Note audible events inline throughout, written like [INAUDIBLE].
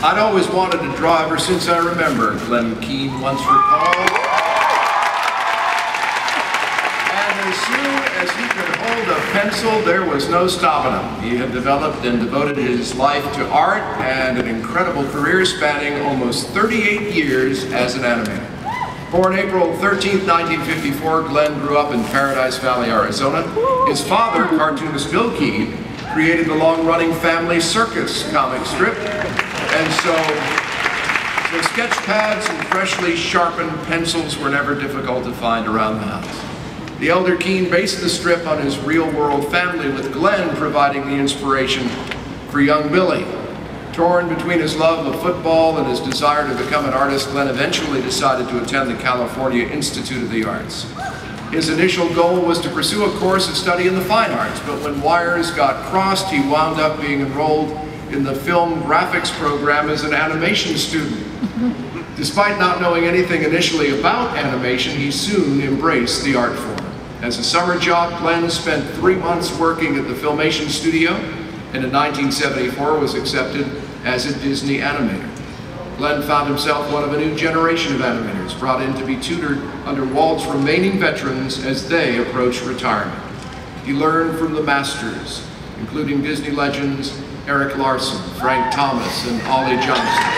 I'd always wanted to draw ever since I remember, Glen Keane once recalled. And as soon as he could hold a pencil, there was no stopping him. He had developed and devoted his life to art and an incredible career spanning almost 38 years as an animator. Born April 13, 1954, Glen grew up in Paradise Valley, Arizona. His father, cartoonist Bil Keane, created the long-running Family Circus comic strip. And so, so sketch pads and freshly sharpened pencils were never difficult to find around the house. The elder Keane based the strip on his real-world family, with Glen providing the inspiration for young Billy. Torn between his love of football and his desire to become an artist, Glen eventually decided to attend the California Institute of the Arts. His initial goal was to pursue a course of study in the fine arts, but when wires got crossed, he wound up being enrolled in the film graphics program as an animation student. Despite not knowing anything initially about animation, he soon embraced the art form. As a summer job, Glen spent three months working at the Filmation studio, and in 1974 was accepted as a Disney animator. Glen found himself one of a new generation of animators, brought in to be tutored under Walt's remaining veterans as they approached retirement. He learned from the masters, including Disney legends Eric Larson, Frank Thomas, and Ollie Johnston.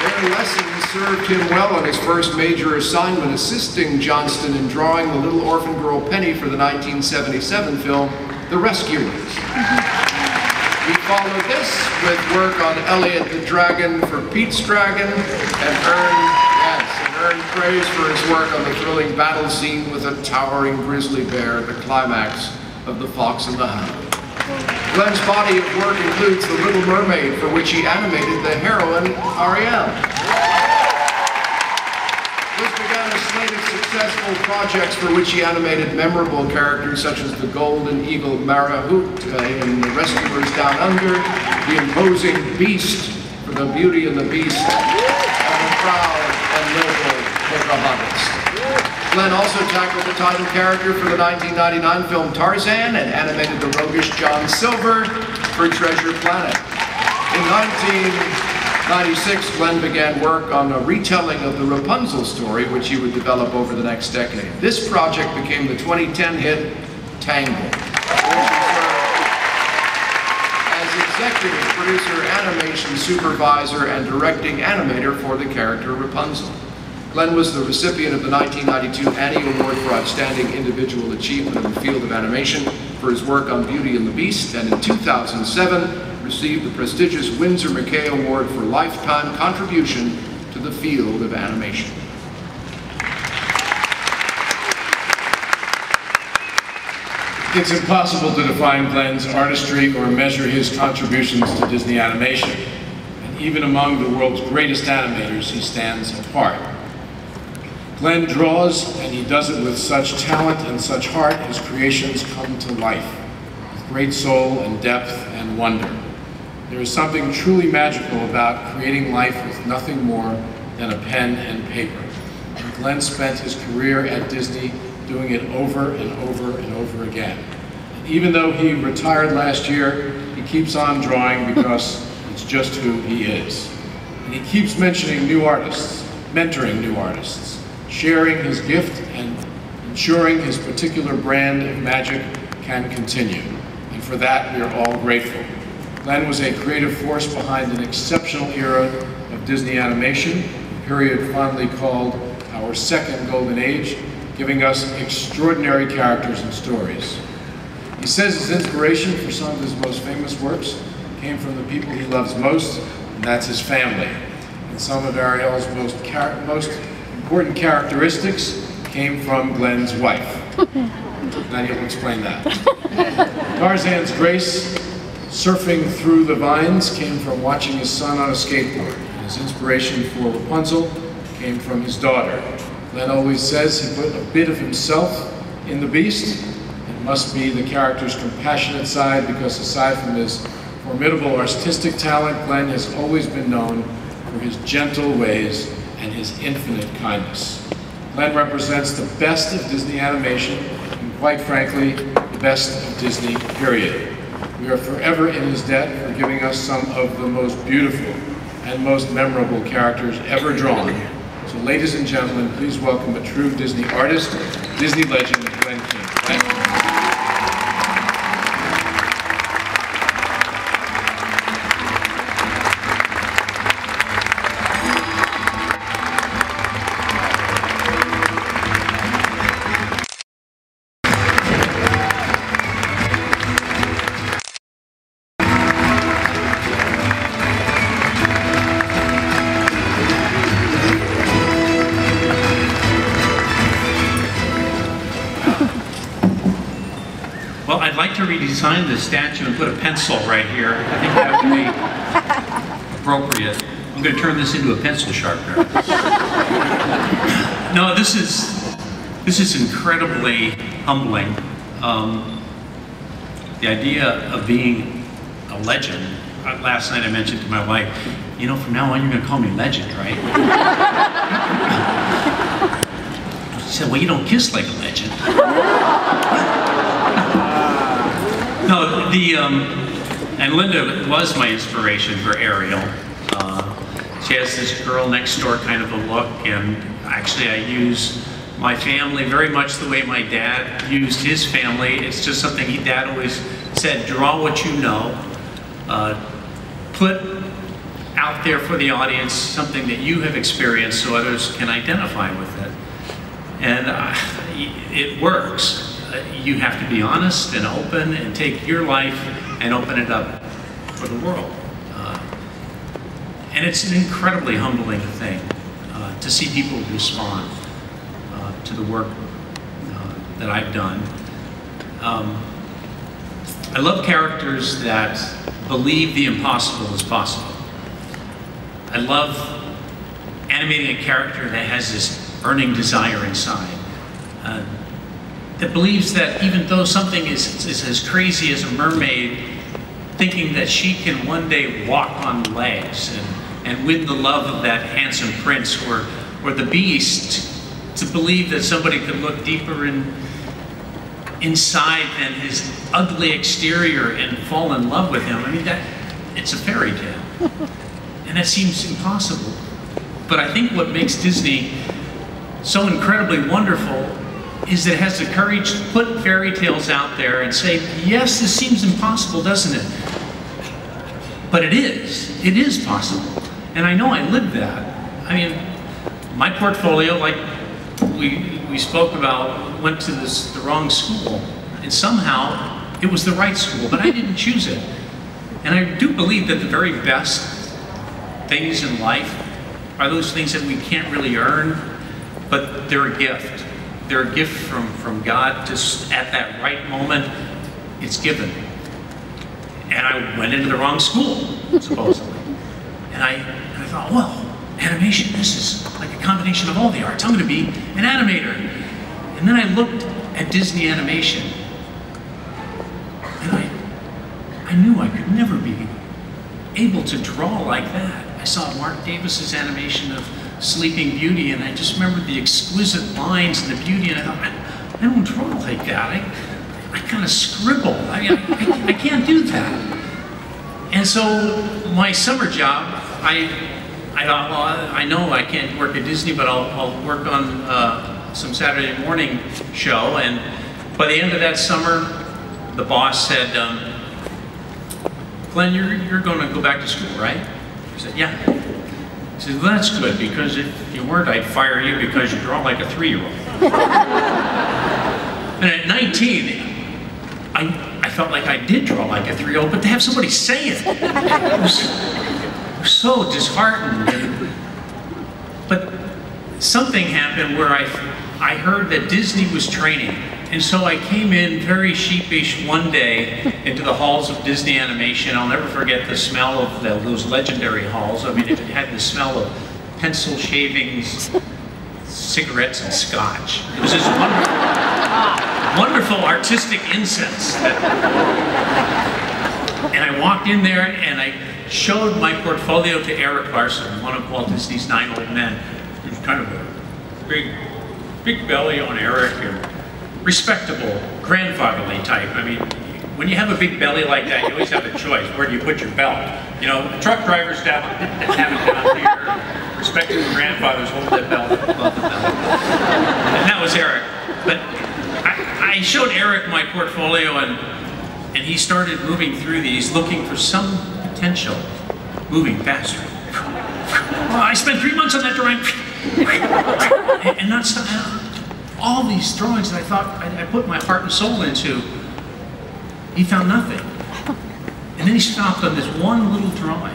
Their lessons served him well on his first major assignment, assisting Johnston in drawing the little orphan girl Penny for the 1977 film, The Rescuers. He followed this with work on Elliott the Dragon for Pete's Dragon and earned, yes, and earned praise for his work on the thrilling battle scene with a towering grizzly bear at the climax of The Fox and the Hound. Glen's body of work includes The Little Mermaid, for which he animated the heroine, Ariel This began a slate of successful projects for which he animated memorable characters such as the Golden Eagle Marahute uh, in The Rescuers Down Under, the imposing Beast for The Beauty and the Beast, and the proud and noble Pocahontas. Glen also tackled the title character for the 1999 film Tarzan and animated the roguish John Silver for Treasure Planet. In 1996, Glen began work on a retelling of the Rapunzel story, which he would develop over the next decade. This project became the 2010 hit Tangled. As executive producer, animation supervisor, and directing animator for the character Rapunzel. Glen was the recipient of the 1992 Annie Award for Outstanding Individual Achievement in the field of animation for his work on Beauty and the Beast, and in 2007, received the prestigious Winsor McCay Award for lifetime contribution to the field of animation. It's impossible to define Glen's artistry or measure his contributions to Disney animation. And even among the world's greatest animators, he stands apart. Glen draws, and he does it with such talent and such heart, his creations come to life, with great soul and depth and wonder. There is something truly magical about creating life with nothing more than a pen and paper. And Glen spent his career at Disney doing it over and over and over again. And even though he retired last year, he keeps on drawing because [LAUGHS] it's just who he is. And he keeps mentioning new artists, mentoring new artists, sharing his gift and ensuring his particular brand of magic can continue. And for that, we are all grateful. Glen was a creative force behind an exceptional era of Disney animation, a period fondly called our second golden age, giving us extraordinary characters and stories. He says his inspiration for some of his most famous works came from the people he loves most, and that's his family. And some of Ariel's most, most important characteristics came from Glen's wife. [LAUGHS] now you'll explain that. Tarzan's grace Surfing through the vines came from watching his son on a skateboard. His inspiration for Rapunzel came from his daughter. Glen always says he put a bit of himself in the beast. It must be the character's compassionate side because aside from his formidable artistic talent, Glen has always been known for his gentle ways and his infinite kindness. Glen represents the best of Disney animation and quite frankly, the best of Disney, period. We are forever in his debt for giving us some of the most beautiful and most memorable characters ever drawn. So ladies and gentlemen, please welcome a true Disney artist, Disney legend, to redesign the statue and put a pencil right here. I think that would be appropriate. I'm going to turn this into a pencil sharpener. No, this is this is incredibly humbling. Um, the idea of being a legend. uh, Last night I mentioned to my wife, you know, from now on you're going to call me legend, right? [LAUGHS] She said, well, you don't kiss like a legend. [LAUGHS] No, the, um, and Linda was my inspiration for Ariel. Uh, she has this girl next door kind of a look, and actually I use my family very much the way my dad used his family. It's just something he, dad always said, draw what you know, uh, put out there for the audience something that you have experienced so others can identify with it. And uh, it works. Uh, You have to be honest and open and take your life and open it up for the world. Uh, and it's an incredibly humbling thing uh, to see people respond uh, to the work uh, that I've done. Um, I love characters that believe the impossible is possible. I love animating a character that has this burning desire inside. That believes that even though something is, is as crazy as a mermaid, thinking that she can one day walk on legs and, and win the love of that handsome prince or, or the beast, to believe that somebody could look deeper in, inside than his ugly exterior and fall in love with him. I mean, that it's a fairy tale. [LAUGHS] And that seems impossible. But I think what makes Disney so incredibly wonderful is that it has the courage to put fairy tales out there and say, yes, this seems impossible, doesn't it? But it is. It is possible. And I know I lived that. I mean, my portfolio, like we, we spoke about, went to this, the wrong school. And somehow it was the right school, but I didn't choose it. And I do believe that the very best things in life are those things that we can't really earn, but they're a gift. They're a gift from, from God just at that right moment, it's given. And I went into the wrong school, supposedly. And I, and I thought, well, animation, this is like a combination of all the arts. I'm going to be an animator. And then I looked at Disney animation, and I, I knew I could never be able to draw like that. I saw Marc Davis's animation of Sleeping Beauty, and I just remember the exquisite lines and the beauty, and I thought, I, don't draw like that. I, I kind of scribble. I, I, I can't do that. And so my summer job, I, I thought, well, I I know I can't work at Disney, but I'll, I'll work on uh, some Saturday morning show. And by the end of that summer, the boss said, um, Glen, you're, you're going to go back to school, right? I said, yeah. He said, that's good, because if you weren't, I'd fire you because you draw like a three-year-old. [LAUGHS] and at 19, I, I felt like I did draw like a three-year-old, but to have somebody say it, it was, was so disheartened. And, but something happened where I, I heard that Disney was training. And so I came in very sheepish one day into the halls of Disney Animation. I'll never forget the smell of the, those legendary halls. I mean, it had the smell of pencil shavings, cigarettes, and scotch. It was this wonderful, wonderful artistic incense. That, and I walked in there and I showed my portfolio to Eric Larson, one of Walt Disney's nine old men. He was kind of a big, big belly on Eric and respectable, grandfatherly type. I mean, when you have a big belly like that, you always have a choice. Where do you put your belt? You know, truck drivers down, have [LAUGHS] it down here. Respected grandfathers hold that belt above the belt. And that was Eric. But I, I showed Eric my portfolio and, and he started moving through these looking for some potential, moving faster. [LAUGHS] I spent three months on that drawing. and, [LAUGHS] and not stop, all these drawings that I thought I, I put my heart and soul into, he found nothing. And then he stopped on this one little drawing.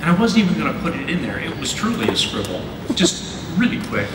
And I wasn't even going to put it in there. It was truly a scribble, just really quick.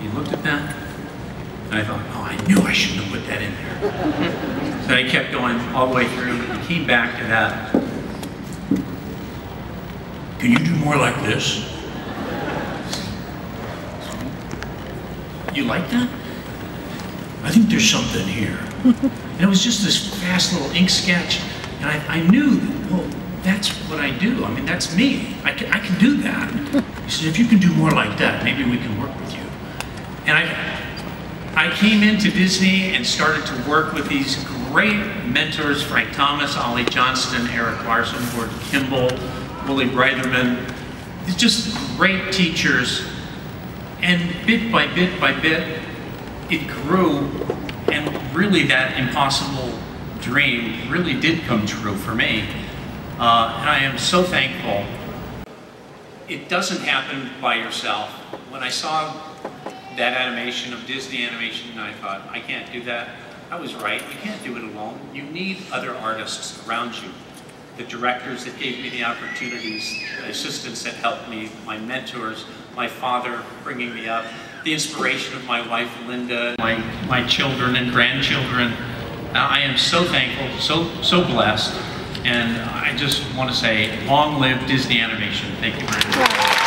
He looked at that, and I thought, oh, I knew I shouldn't have put that in there. so I kept going all the way through. He came back to that. Can you do more like this? You like that? I think there's something here. [LAUGHS] and it was just this fast little ink sketch. And I, I knew, well, that's what I do. I mean, that's me. I can, I can do that. He said, if you can do more like that, maybe we can work with you. And I, I came into Disney and started to work with these great mentors, Frank Thomas, Ollie Johnston, Eric Larson, Gordon Kimball, Woolie Reitherman. It's just great teachers. And bit by bit by bit, it grew. And really that impossible dream really did come true for me. Uh, and I am so thankful. It doesn't happen by yourself. When I saw that animation of Disney animation, and I thought, I can't do that. I was right, you can't do it alone. You need other artists around you. The directors that gave me the opportunities, the assistants that helped me, my mentors, my father bringing me up, the inspiration of my wife, Linda, my, my children and grandchildren. Uh, I am so thankful, so, so blessed. And I just want to say, long live Disney Animation. Thank you very much.